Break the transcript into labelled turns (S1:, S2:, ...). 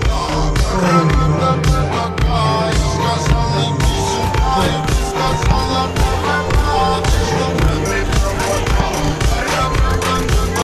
S1: Lord.